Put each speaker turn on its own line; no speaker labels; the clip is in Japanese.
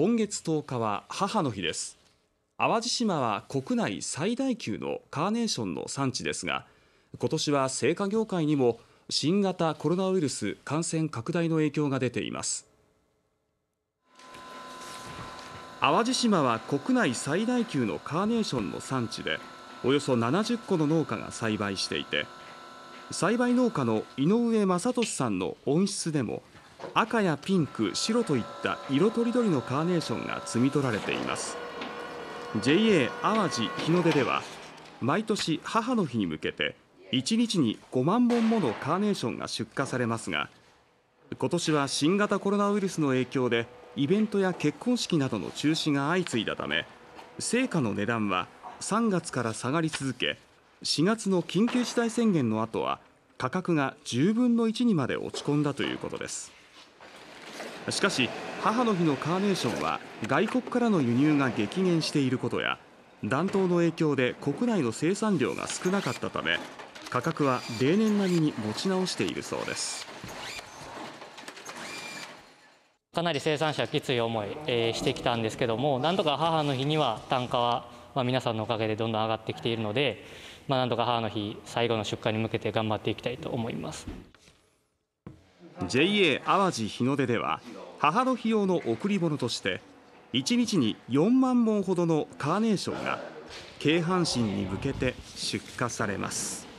今月10日は母の日です。淡路島は国内最大級のカーネーションの産地ですが今年は製菓業界にも新型コロナウイルス感染拡大の影響が出ています。淡路島は国内最大級のカーネーションの産地でおよそ70個の農家が栽培していて栽培農家の井上正俊さんの温室でも赤やピンク、白といった色とりどりのカーネーションが摘み取られています。JA 淡路日の出では毎年母の日に向けて1日に5万本ものカーネーションが出荷されますが今年は新型コロナウイルスの影響でイベントや結婚式などの中止が相次いだため成果の値段は3月から下がり続け4月の緊急事態宣言の後は価格が10分の1にまで落ち込んだということです。しかし母の日のカーネーションは外国からの輸入が激減していることや暖冬の影響で国内の生産量が少なかったため価格は例年並みに持ち直しているそうです。
かなり生産者はきつい思い、えー、してきたんですけどもなんとか母の日には単価は、まあ、皆さんのおかげでどんどん上がってきているので、まあ、なんとか母の日最後の出荷に向けて頑張っていきたいと思います。
JA 淡路日の出では母の日用の贈り物として1日に4万本ほどのカーネーションが京阪神に向けて出荷されます。